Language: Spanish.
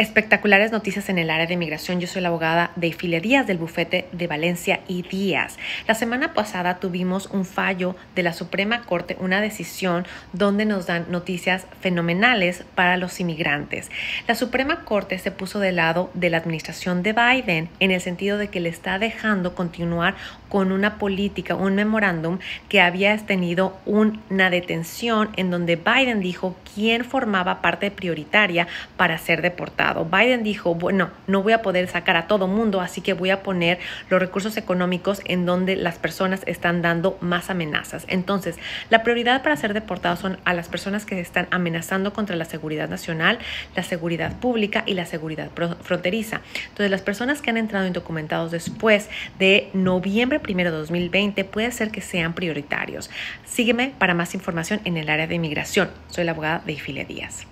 Espectaculares noticias en el área de migración. Yo soy la abogada de Ifilia Díaz del bufete de Valencia y Díaz. La semana pasada tuvimos un fallo de la Suprema Corte, una decisión donde nos dan noticias fenomenales para los inmigrantes. La Suprema Corte se puso del lado de la administración de Biden en el sentido de que le está dejando continuar con una política, un memorándum que había tenido una detención en donde Biden dijo quién formaba parte prioritaria para ser deportado. Biden dijo, bueno, no voy a poder sacar a todo mundo, así que voy a poner los recursos económicos en donde las personas están dando más amenazas. Entonces, la prioridad para ser deportados son a las personas que están amenazando contra la seguridad nacional, la seguridad pública y la seguridad fronteriza. Entonces, las personas que han entrado indocumentados después de noviembre 1 de 2020 puede ser que sean prioritarios. Sígueme para más información en el área de inmigración. Soy la abogada de Ifile Díaz.